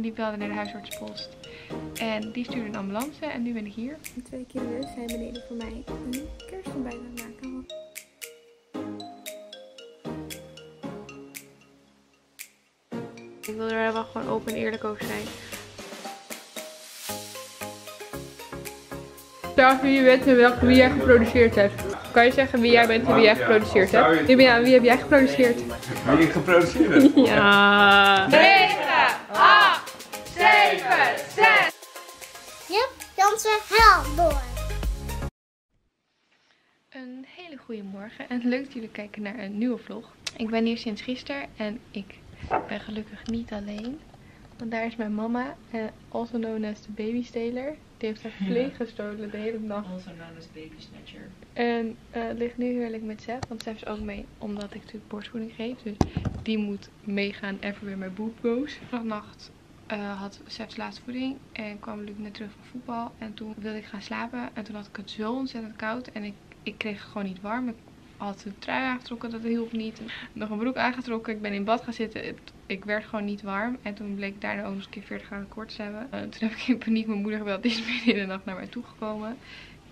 Die belde naar de huisartspost. En die stuurde een ambulance en nu ben ik hier. De twee kinderen zijn beneden voor mij een kerstontbijt aan het maken. Ik wil er wel gewoon open en eerlijk over zijn. Stel wie je bent en welke wie jij geproduceerd hebt. Kan je zeggen wie jij bent en wie jij geproduceerd hebt? Julian, wie heb jij geproduceerd? Wie ik geproduceerd heb? Ja. Een hele goede morgen en leuk dat jullie kijken naar een nieuwe vlog. Ik ben hier sinds gisteren en ik ben gelukkig niet alleen. Want daar is mijn mama, eh, also known as de babysteler. Die heeft haar vleeg gestolen de hele nacht. Also known as baby snatcher. En eh, ligt nu heerlijk met Sef. Want Sef is ook mee omdat ik natuurlijk borstvoeding geef. Dus die moet meegaan everywhere my boob goes. Vannacht uh, had Sef's laatste voeding. En kwam Luc net terug van voetbal. En toen wilde ik gaan slapen. En toen had ik het zo ontzettend koud. En ik, ik kreeg gewoon niet warm. Ik had een trui aangetrokken, dat hielp niet. Nog een broek aangetrokken. Ik ben in bad gaan zitten. Ik werd gewoon niet warm. En toen bleek daarna ook nog eens een keer 40 graden koorts te hebben. Uh, toen heb ik in paniek mijn moeder gebeld. Die is midden in de nacht naar mij toegekomen.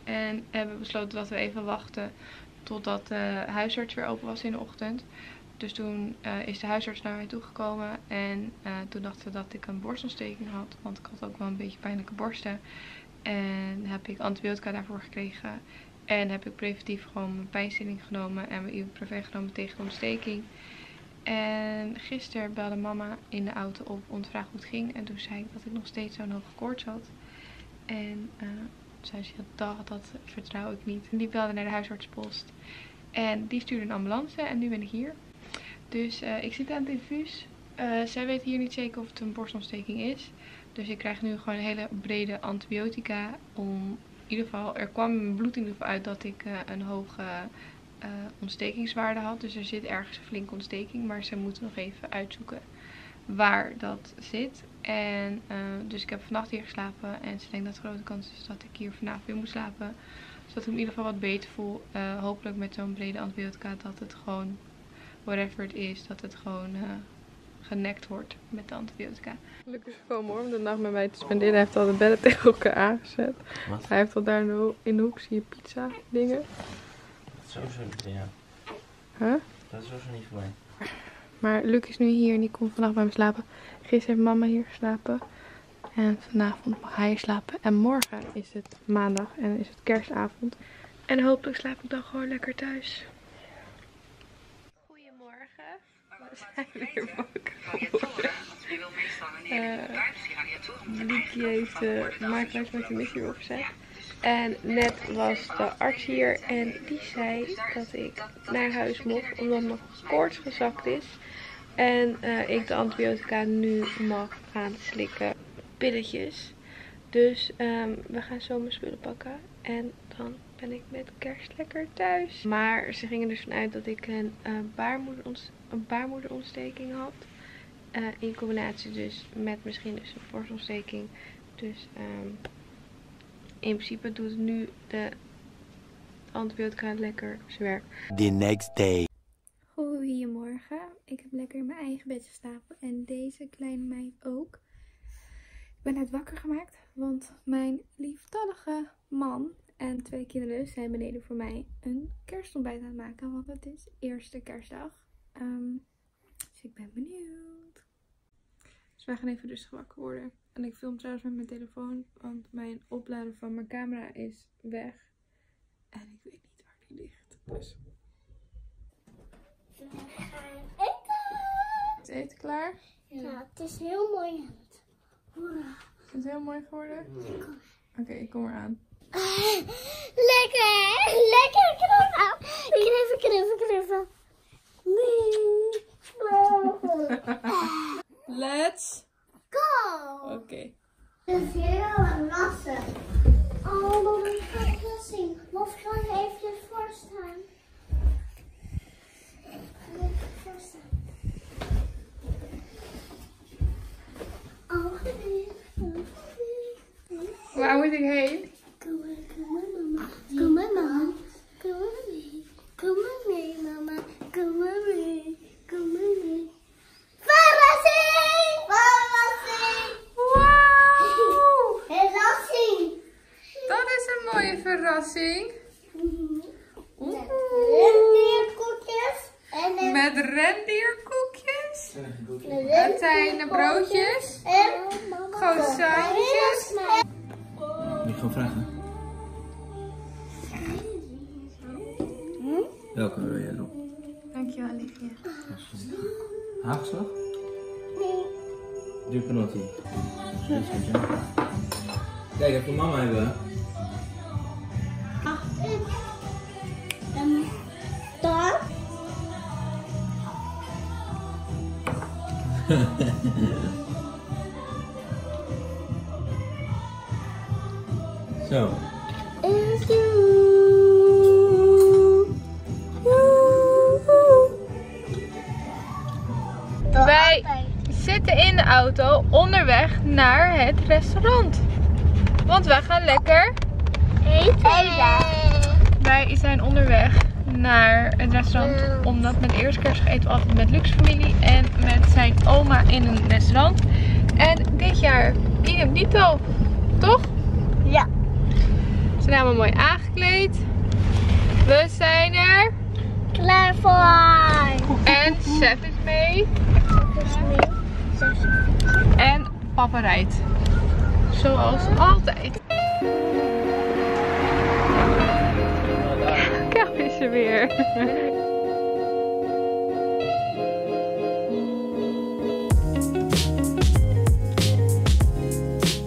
En hebben besloten dat we even wachten totdat de huisarts weer open was in de ochtend. Dus toen uh, is de huisarts naar mij toegekomen. En uh, toen dachten we dat ik een borstontsteking had. Want ik had ook wel een beetje pijnlijke borsten. En heb ik antibiotica daarvoor gekregen. En heb ik preventief gewoon mijn pijnstilling genomen en mijn ibuprofen genomen tegen de ontsteking. En gisteren belde mama in de auto op om te vragen hoe het ging. En toen zei ik dat ik nog steeds zo'n hoge koorts had. En uh, zei ze, dat, dat vertrouw ik niet. En die belde naar de huisartspost. En die stuurde een ambulance en nu ben ik hier. Dus uh, ik zit aan het infuus. Uh, zij weet hier niet zeker of het een borstontsteking is. Dus ik krijg nu gewoon een hele brede antibiotica om in ieder geval, er kwam in mijn bloed in ieder geval uit dat ik uh, een hoge ontstekingswaarde had. Dus er zit ergens een flinke ontsteking. Maar ze moeten nog even uitzoeken waar dat zit. En dus ik heb vannacht hier geslapen. En ze denkt dat de grote kans is dat ik hier vanavond weer moet slapen. Zodat ik me in ieder geval wat beter voel. hopelijk met zo'n brede antibiotica dat het gewoon, whatever het is, dat het gewoon genekt wordt met de antibiotica. Gelukkig is gekomen hoor, om de nacht met mij te spenderen. Hij heeft al de bedden tegen elkaar aangezet. Wat? Hij heeft al daar in de hoek, zie je pizza dingen. Dat is sowieso niet voor jou. Huh? Dat is sowieso niet voor mij. Maar Luc is nu hier en die komt vannacht bij me slapen. Gisteren heeft mama hier geslapen. En vanavond mag hij slapen. En morgen is het maandag en is het kerstavond. En hopelijk slaap ik dan gewoon lekker thuis. Goedemorgen. We zijn weer wakker. Uh, Liekje heeft de maakwijs met de missie opgezet. En net was de arts hier en die zei dat ik naar huis mocht omdat mijn koorts gezakt is. En uh, ik de antibiotica nu mag gaan slikken. Pilletjes. Dus um, we gaan zo spullen pakken. En dan ben ik met kerst lekker thuis. Maar ze gingen dus vanuit dat ik een, uh, baarmoederontst een baarmoederontsteking had. Uh, in combinatie dus met misschien dus een borstontsteking. Dus um, in principe doet nu de antibiotica lekker zijn werk. The next day. Goedemorgen. Ik heb lekker in mijn eigen bed geslapen. En deze kleine meid ook. Ik ben net wakker gemaakt. Want mijn lieftallige man en twee kinderen zijn beneden voor mij een kerstontbijt aan het maken. Want het is eerste kerstdag. Um, dus ik ben benieuwd. Dus wij gaan even rustig wakker worden. En ik film trouwens met mijn telefoon. Want mijn oplader van mijn camera is weg. En ik weet niet waar die ligt. Dus. We gaan eten. Is eten klaar? Ja, het is heel mooi. Hoera. Is het heel mooi geworden? Oké, okay, ik kom eraan. Lekker! Lekker knuffel! Knuffel, knuffel, knuffel. Let's go! Oké. Okay. Het is heel lastig. Oh, wat een ik zien. Of kan je even ervoor staan? Even staan. Oh. Waar moet ik heen? Welke wil je erop? Dankjewel, liefje. Haagslag? Ducanotti. Ja. Kijk, dat voor mama hebben. En dan Zo. Onderweg naar het restaurant. Want wij gaan lekker. eten. Wij zijn onderweg naar het restaurant. Omdat met de eerste kerst eten we altijd met Luxe familie en met zijn oma in een restaurant. En dit jaar idem dito. Toch? Ja. Ze zijn allemaal mooi aangekleed. We zijn er. Klaar voor. En Seth is mee. En papa rijdt. Zoals altijd. Kijk is er weer.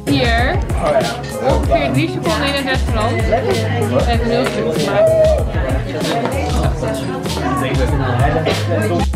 Hier, ongeveer drie seconden in het restaurant. Even een heel stuk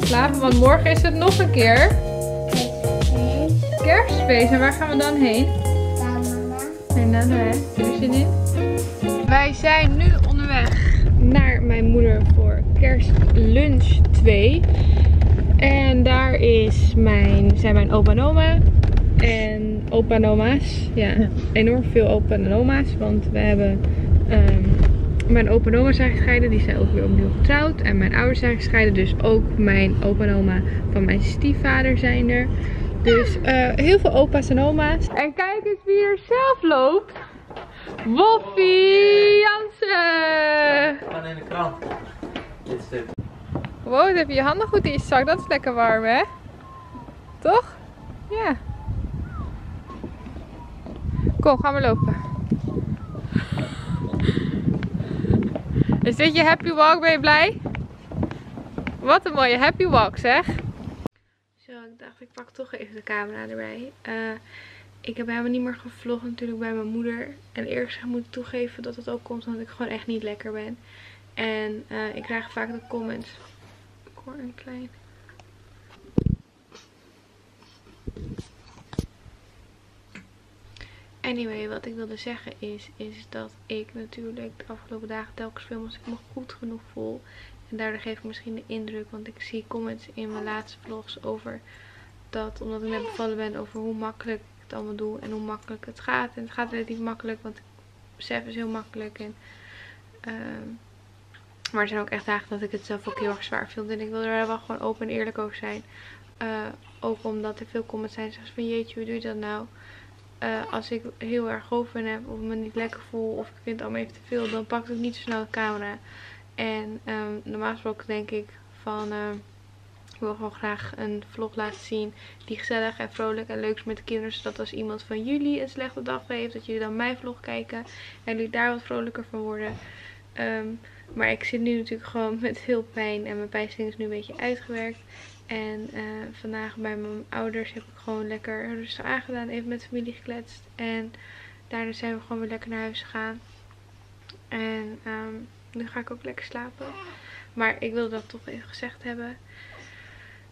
Slapen, want morgen is het nog een keer kerstfeest. En waar gaan we dan heen? Naar hè? Heb je zin in? Wij zijn nu onderweg naar mijn moeder voor kerstlunch 2. En daar is mijn, zijn mijn opa en oma. En opa en oma's. Ja, enorm veel opa en oma's. Want we hebben... ehm, mijn opa en oma zijn gescheiden. Die zijn ook weer opnieuw getrouwd. En mijn ouders zijn gescheiden. Dus ook mijn opa en oma van mijn stiefvader zijn er. Dus eh, heel veel opa's en oma's. En kijk eens wie er zelf loopt. Wolfie Jansen. Gaan in de krant. Dit stuk. Wow, dan heb je je handen goed in je zak. Dat is lekker warm, hè? Toch? Ja. Kom, ga maar lopen. Is dit je happy walk? Ben je blij? Wat een mooie happy walk, zeg. Zo, ik dacht ik pak toch even de camera erbij. Eh, ik heb helemaal niet meer gevlogd natuurlijk bij mijn moeder. En eerst gezegd moet ik toegeven dat het ook komt omdat ik gewoon echt niet lekker ben. En eh, ik krijg vaak de comments. Ik hoor een klein. Anyway, wat ik wilde zeggen is, is dat ik natuurlijk de afgelopen dagen telkens film als ik me goed genoeg voel. En daardoor geef ik misschien de indruk, want ik zie comments in mijn laatste vlogs over dat, omdat ik net bevallen ben, over hoe makkelijk ik het allemaal doe en hoe makkelijk het gaat. En het gaat relatief makkelijk, want besef is heel makkelijk. Ehm, maar er zijn ook echt dagen dat ik het zelf ook heel erg zwaar vind. En ik wil er wel gewoon open en eerlijk over zijn. Eh, ook omdat er veel comments zijn zeggen van jeetje, hoe doe je dat nou? Eh, als ik heel erg hoofdpijn heb of me niet lekker voel of ik vind het allemaal even te veel, dan pak ik niet zo snel de camera. En ehm, normaal gesproken denk ik van, ehm, ik wil gewoon graag een vlog laten zien die gezellig en vrolijk en leuk is met de kinderen. Zodat als iemand van jullie een slechte dag heeft, dat jullie dan mijn vlog kijken en jullie daar wat vrolijker van worden. Ehm, Maar ik zit nu natuurlijk gewoon met veel pijn. En mijn pijnstilling is nu een beetje uitgewerkt. En eh, vandaag bij mijn ouders heb ik gewoon lekker rustig aangedaan. Even met familie gekletst. En daarna zijn we gewoon weer lekker naar huis gegaan. En ehm, nu ga ik ook lekker slapen. Maar ik wilde dat toch even gezegd hebben.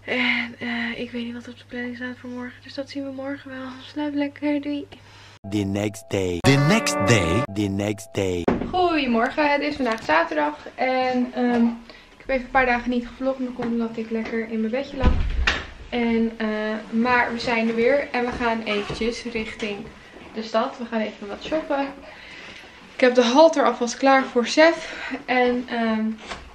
En eh, ik weet niet wat op de planning staat voor morgen. Dus dat zien we morgen wel. Slaap lekker. Doei. The next day. The next day. The next day. Goedemorgen, het is vandaag zaterdag en ehm, heb even een paar dagen niet gevlogd, omdat ik lekker in mijn bedje lag. En, eh, maar we zijn er weer en we gaan eventjes richting de stad. We gaan even wat shoppen. Ik heb de halter alvast klaar voor Seth. En ehm,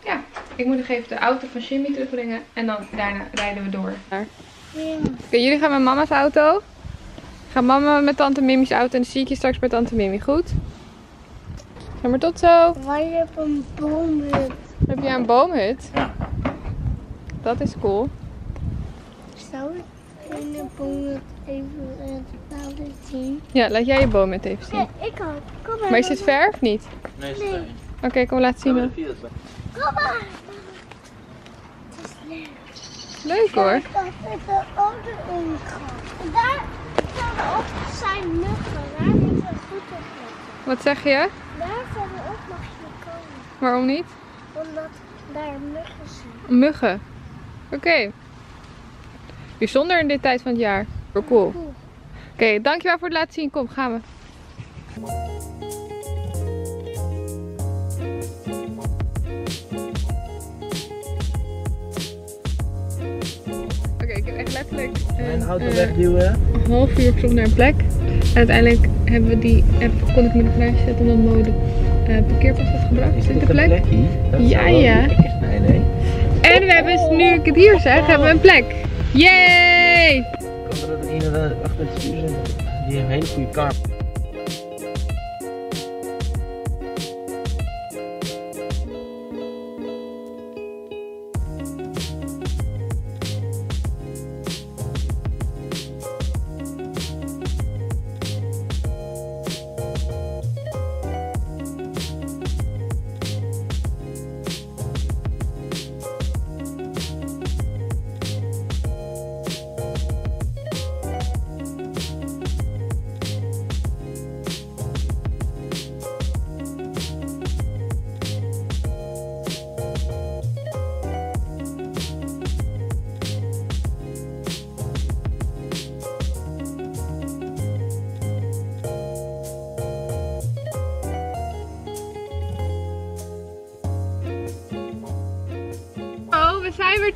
ja, ik moet nog even de auto van Jimmy terugbrengen en dan daarna rijden we door. Oké, jullie gaan met mama's auto. Gaan mama met tante Mimi's auto en dan zie ik je straks bij tante Mimi, goed? Ja, maar tot zo. Maar je hebt een boomhut. Heb jij een boomhut? Ja. Dat is cool. Zou ik in de boomhut even het laten zien? Ja, laat jij je boomhut even zien. Nee, ik ook. Kom maar. Maar is dit ver of niet? Nee, Nee. Oké, kom laten zien dan. Kom maar. Het is leuk. Leuk hoor. Dat is de andere ingang. En daar verderop zijn muggen. Daar moet je goed op letten. Wat zeg je? Daar verderop mag je komen. Waarom niet? Omdat daar muggen zijn. Muggen. Oké. Bijzonder in dit tijd van het jaar. Cool. Cool. Oké, dankjewel voor het laten zien. Kom, gaan we. Oké, ik heb echt letterlijk Mijn een, auto eh, wegduwen. een half uur gezocht naar een plek. En uiteindelijk hebben we die app, kon ik me nog naast zetten omdat Mode eh parkeerpas had gebracht. Is dit de plek? Ja, ja. Nee, nee. En we hebben, nu ik het hier zeg, hebben we een plek. Yay! Kan er een ene achter het stuur zitten? Die heeft een hele goede kar.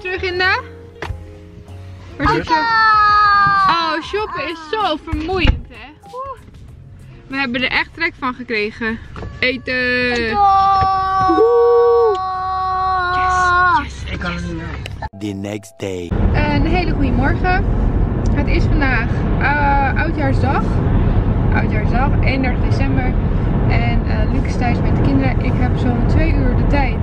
Weer terug in de... Waar? Oh, shoppen is zo vermoeiend, hè? Oeh. We hebben er echt trek van gekregen. Eten! Ik kan er niet naar. The next day. Een hele goede morgen. Het is vandaag eh, Oudjaarsdag. Oudjaarsdag, 31 december. En eh Luc is thuis met de kinderen. Ik heb zo'n twee uur de tijd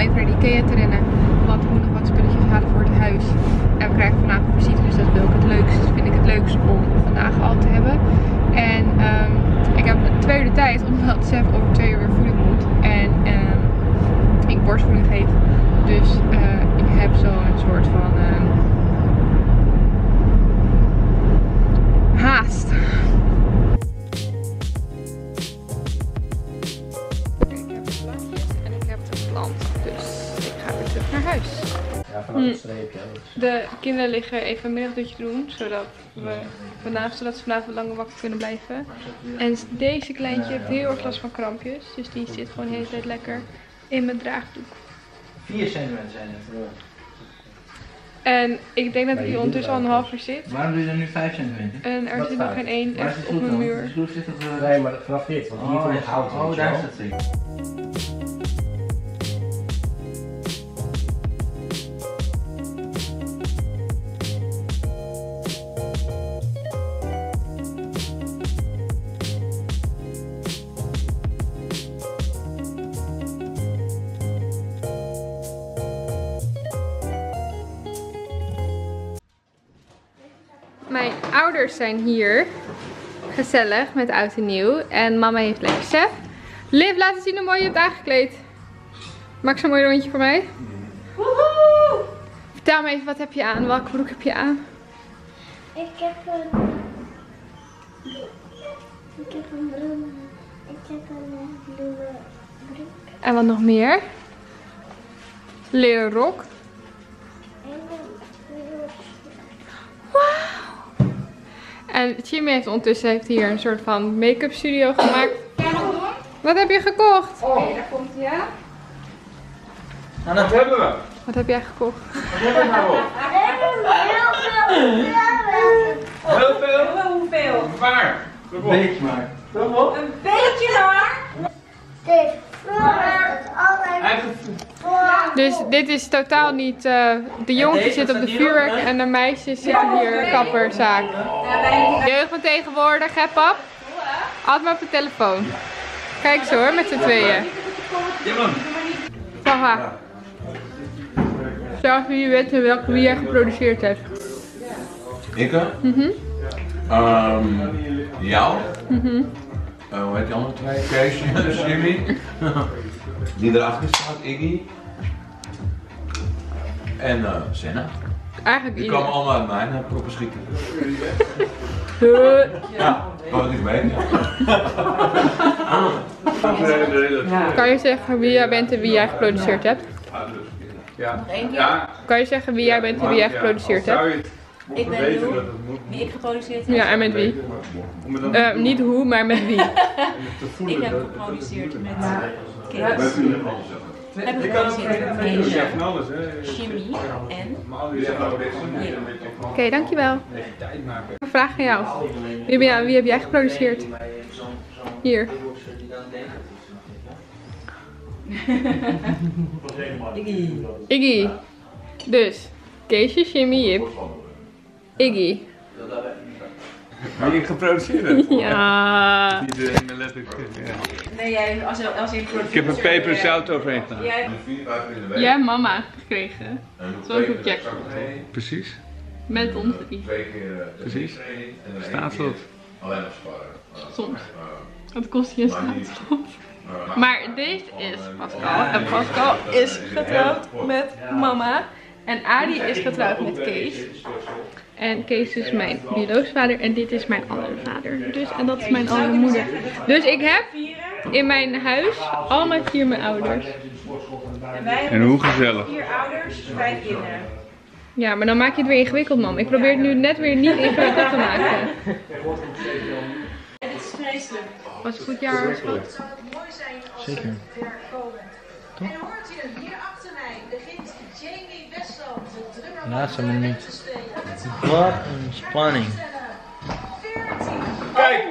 even naar de Ikea te rennen. Want ik moet nog wat spulletjes halen voor het huis. En we krijgen vanavond visite, dus dat is ook het leukst. Vind ik het leukst om vandaag al te hebben. En ehm, ik heb twee uur de tijd, omdat Sef over twee uur weer voeding moet. En ehm, ik borstvoeding geef. De kinderen liggen even een middagdutje doen, zodat, we vandaag, zodat ze vanavond langer wakker kunnen blijven. En deze kleintje heeft heel erg last van krampjes, dus die zit gewoon de hele tijd lekker in mijn draagdoek. 4 centimeter zijn het. En ik denk dat hij je ondertussen al een half uur zit. Waarom doe je er nu 5 centimeter? En er zit nog geen één echt de op mijn muur. Zit eh, Nee, maar vanaf dit, want hier Oh, voor ja. het hout. oh je daar is het ding. Zijn hier. Gezellig met oud en nieuw. En mama heeft lekker chef. Liv, laat eens zien hoe mooi je hebt aangekleed. Maak zo'n mooi rondje voor mij. Woehoe! Vertel me even, wat heb je aan? Welke broek heb je aan? Ik heb een... Ik heb een bloemen... Ik heb een eh, bloemen broek. En wat nog meer? Leren rok. En een bloemen... En Jimmy heeft ondertussen heeft hier een soort van make-up studio gemaakt. Wat heb je gekocht? Oh, daar komt hij, ja. Nou, dat hebben we. Wat heb jij gekocht? Wat hebben we nou? Heel veel. Heel veel. Wel hoeveel? Waar? Een beetje maar. Toch Een beetje maar. Dit. Bloemen. Het allerlei voor. Dus dit is totaal niet... eh, de jongetjes zitten op de vuurwerk en de meisjes zitten hier kapperzaak. Jeugd van tegenwoordig, hè pap? Altijd maar op de telefoon. Kijk zo hoor, met z'n tweeën. Timon. Haha. Zelfs wie je weet welke wie jij geproduceerd hebt. Ik? Mhm. Ehm jou? Mhm. Eh, hoe heet die andere twee? Kees en Jimmy. Die erachter staat, Iggy. En eh Senna. Eigenlijk Die komen allemaal uit mijn uh, proppen schieten. Ja, kan het niet weten. Kan je zeggen wie jij bent en wie jij geproduceerd hebt? Ja. Ja. Kan je zeggen wie jij bent en wie jij geproduceerd hebt? Ik ben Lou, wie ik geproduceerd heb. Ja, en met wie? Eh, niet hoe, maar met wie? Ik heb geproduceerd met Kees. We hebben geproduceerd met Kees, Jimmy en Oké, dankjewel. Een vraag aan jou. Wie, ben jij- wie heb jij geproduceerd? Hier. Iggy. Dus, Keesje, Jimmy, Jip. Iggy. Wie ik geproduceerd heb. Ja. Letterlijk. Ja. Nee, jij als, als in Ik heb een peper zout overheen gedaan. Jij Jij hebt mama gekregen. Zo'n goed check. Precies. Met ons drie. Twee keer eh, Precies. training en dan Staat één erop. keer Alleen maar sparren. Soms. Dat kost je een staatslot. Maar deze is Pascal. En Pascal is getrouwd met mama. En Adi is getrouwd met Kees. En Kees is mijn biologische vader. En dit is mijn andere vader. Dus, en dat is mijn andere moeder. Dus ik heb in mijn huis allemaal vier mijn ouders. en wij En hoe gezellig. vier ouders, vijf kinderen. Ja, maar dan maak je het weer ingewikkeld, mam. Ik probeer het nu net weer niet ingewikkeld te maken. Het is vreselijk. Was het goed jaar, schat? Zeker. En hoort u hier achter mij begint Jamie Westland, de drummer Laatste van minuut. te spelen. Wat een spanning. 14, Kijk!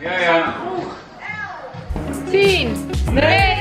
Ja, ja. 10, 9,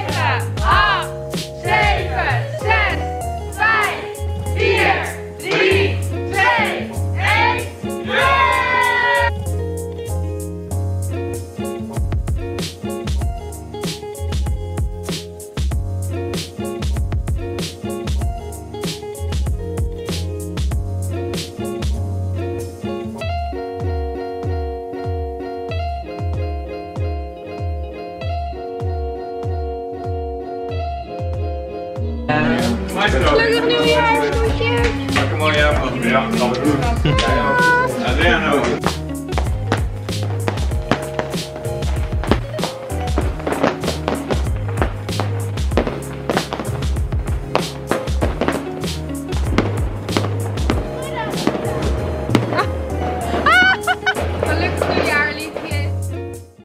Ja,